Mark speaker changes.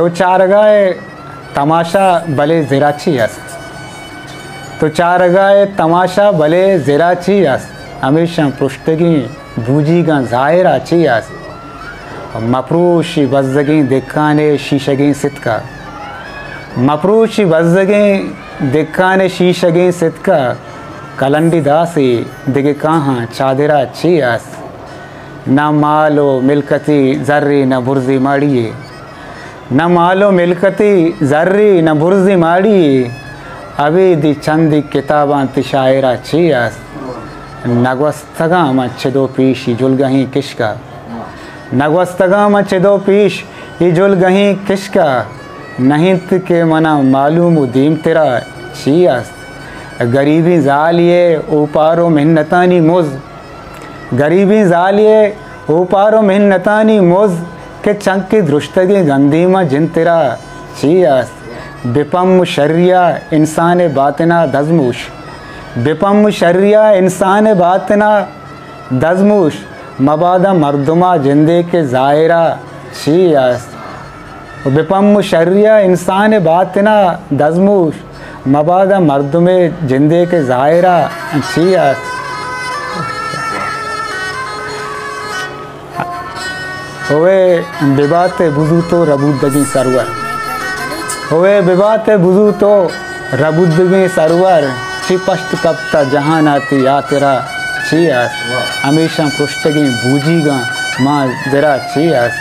Speaker 1: तो चार गाय तमाशा भले जेराची अस तो चारगाह तमाशा भले जेराची अस हमेशा पुश्तगी बूजी का ज़ाहिर अच्छी अस मफरूशी बजगें दिखाने शीशगें सितका। मफरूशी बजगें दिखाने शीशगें सितका। कलंडी दासी दिगे कहाँ चादरा अच्छी अस ना मालो मिलकती जर्री न बुर्जी माड़िए। न मालो मिलकती, जर्री न बुर्जी माड़ी। अभी दी चंदी किताबां तिशायरा चीस नगवस्तगा मच्छदो पीश जुलगही किशका। नगवस्तगा मच्छदो पीश ये जुलगही किशका। नहीं के मना मालूम दीम तेरा चीस गरीबी जालिए ऊपारो मेहनतानी मुज़। गरीबी जालिए ऊपारो मेहनतानी मुज़। के चंकी दृष्टगी गंदीमा जिन तेरा चीस बिपम शरिया इंसान बातना दजमुश। बिपम शरिया इंसान बातना दजमुश। मबादा मर्दमा जिंदे के ज़ायरा चीस बिपम शर्या इंसान बातना दजमुश। मबादा मर्दम जिंदे के ज़ायरा चीस होवे विवाते बुजू तो रबुद्दगी सरवर। होवे बिबात बुजू तो रबुद्दगी सरवर। छिपष्ट कप्ता जहान आती या तेरा आस हमेशा पुष्टगी बूझीगा माँ जरा छियास